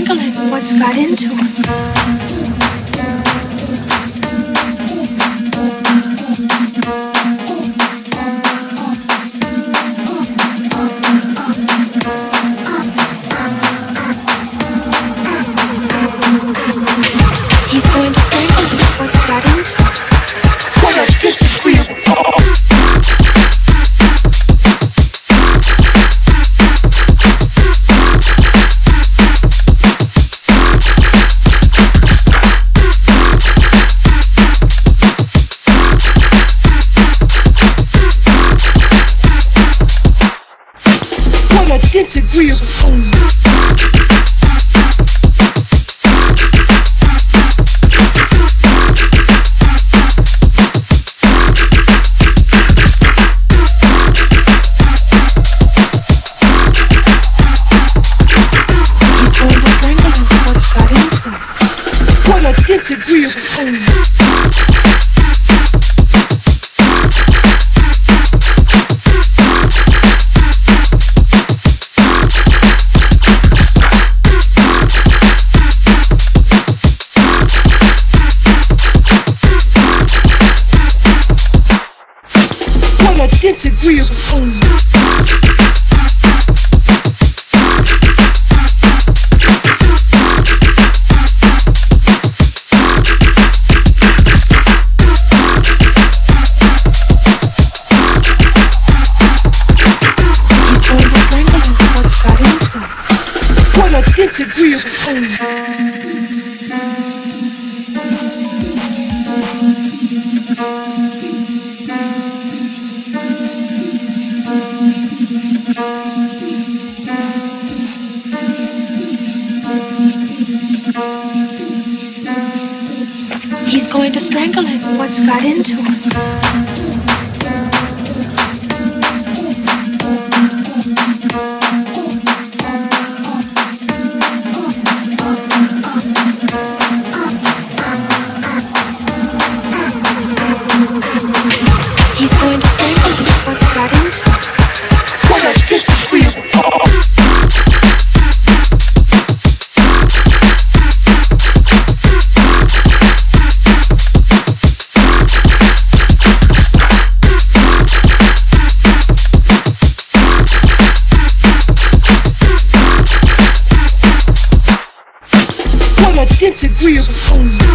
strangle him. What's got into him? disagreeable.